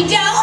We don't.